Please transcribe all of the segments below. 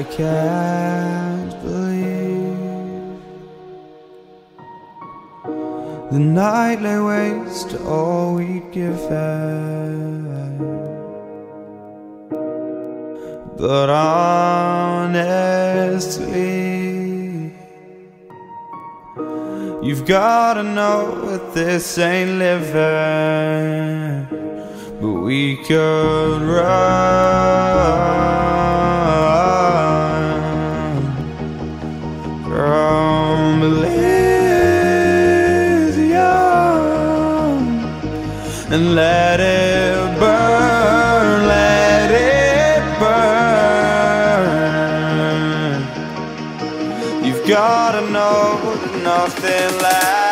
I can't believe The night lay waste to all we'd given But honestly, you've gotta know that this ain't living. But we could run from Elysium and let it burn, gotta know that nothing lasts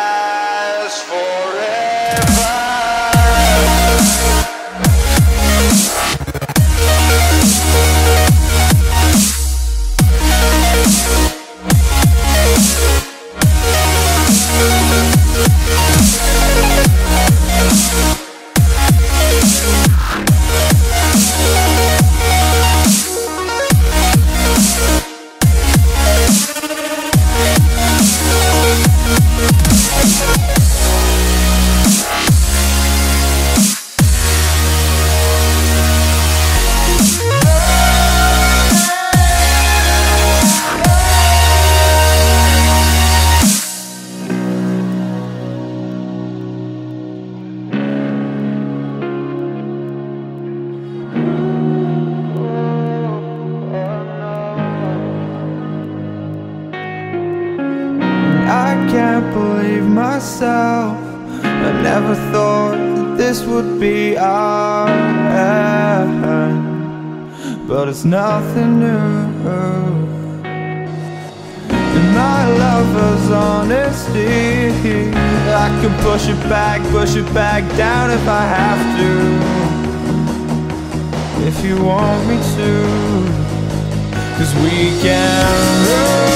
myself. I never thought that this would be our end, but it's nothing new. My lover's honesty, I can push it back, push it back down if I have to. If you want me to, cause we can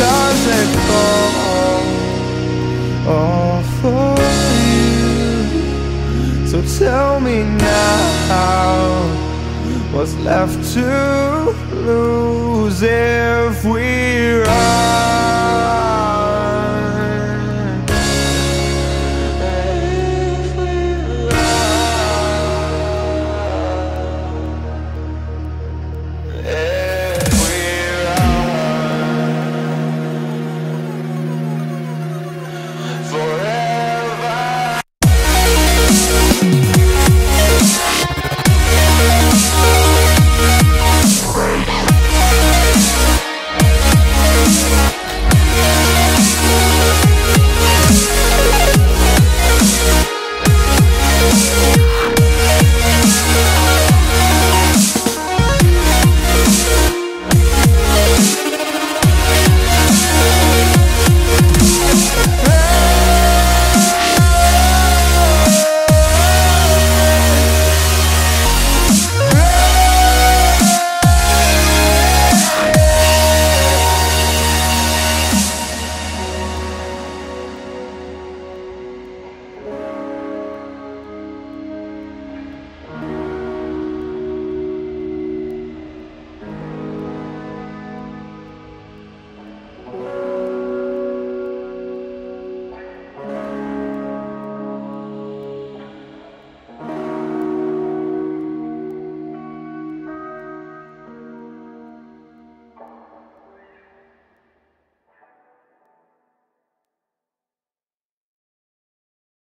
Stars they fall all for you. So tell me now, what's left to lose if we run?